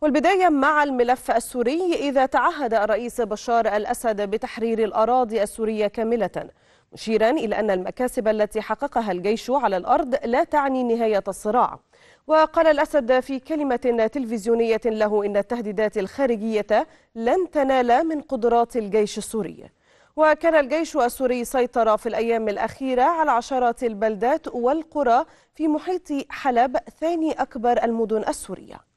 والبداية مع الملف السوري إذا تعهد الرئيس بشار الأسد بتحرير الأراضي السورية كاملة مشيرا إلى أن المكاسب التي حققها الجيش على الأرض لا تعني نهاية الصراع. وقال الأسد في كلمة تلفزيونية له إن التهديدات الخارجية لن تنال من قدرات الجيش السوري. وكان الجيش السوري سيطر في الأيام الأخيرة على عشرات البلدات والقرى في محيط حلب ثاني أكبر المدن السورية.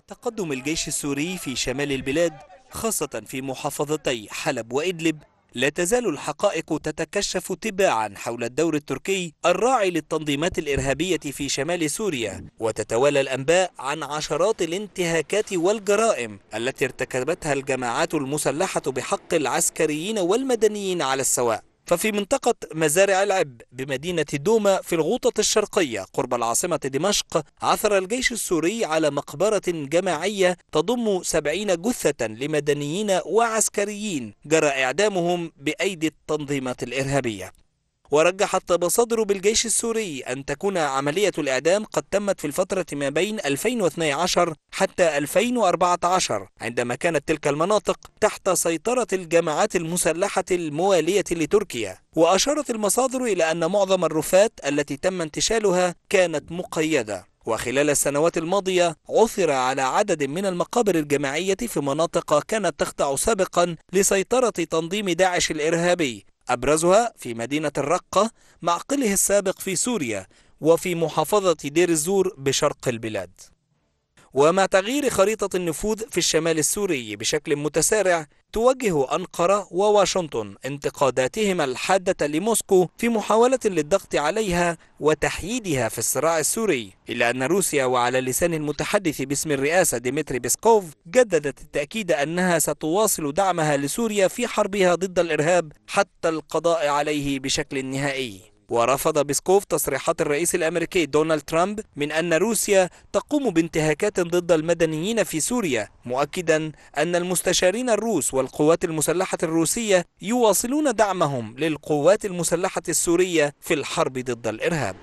تقدم الجيش السوري في شمال البلاد خاصة في محافظتي حلب وإدلب. لا تزال الحقائق تتكشف تباعا حول الدور التركي الراعي للتنظيمات الإرهابية في شمال سوريا وتتوالى الأنباء عن عشرات الانتهاكات والجرائم التي ارتكبتها الجماعات المسلحة بحق العسكريين والمدنيين على السواء. ففي منطقة مزارع العب بمدينة دوما في الغوطة الشرقية قرب العاصمة دمشق عثر الجيش السوري على مقبرة جماعية تضم سبعين جثة لمدنيين وعسكريين جرى إعدامهم بأيدي التنظيمات الإرهابية. ورجحت مصادر بالجيش السوري أن تكون عملية الإعدام قد تمت في الفترة ما بين 2012 حتى 2014 عندما كانت تلك المناطق تحت سيطرة الجماعات المسلحة الموالية لتركيا. وأشارت المصادر إلى أن معظم الرفات التي تم انتشالها كانت مقيدة. وخلال السنوات الماضية عثر على عدد من المقابر الجماعية في مناطق كانت تخضع سابقا لسيطرة تنظيم داعش الإرهابي. أبرزها في مدينة الرقة معقله السابق في سوريا وفي محافظة دير الزور بشرق البلاد. ومع تغيير خريطة النفوذ في الشمال السوري بشكل متسارع توجه أنقرة وواشنطن انتقاداتهما الحادة لموسكو في محاولة للضغط عليها وتحييدها في الصراع السوري إلا أن روسيا وعلى لسان المتحدث باسم الرئاسة ديمتري بيسكوف جددت التأكيد أنها ستواصل دعمها لسوريا في حربها ضد الإرهاب حتى القضاء عليه بشكل نهائي. ورفض بيسكوف تصريحات الرئيس الأمريكي دونالد ترامب من أن روسيا تقوم بانتهاكات ضد المدنيين في سوريا مؤكدا أن المستشارين الروس والقوات المسلحة الروسية يواصلون دعمهم للقوات المسلحة السورية في الحرب ضد الإرهاب.